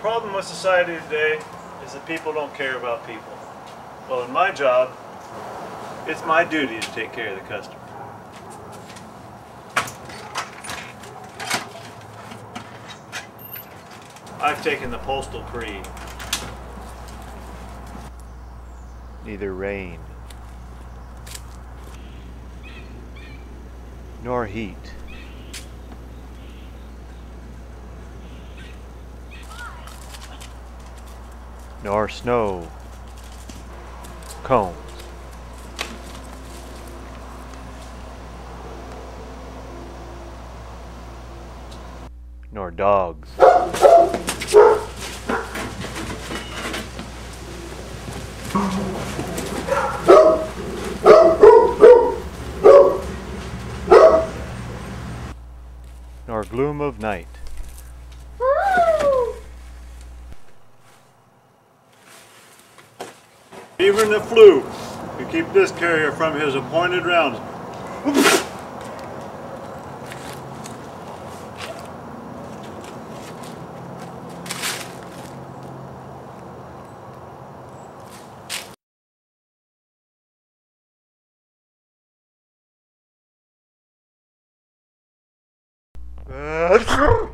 problem with society today is that people don't care about people. Well, in my job, it's my duty to take care of the customer. I've taken the postal creed. neither rain nor heat. Nor snow cones. Nor dogs. nor gloom of night. Even the flu can keep this carrier from his appointed rounds. Uh,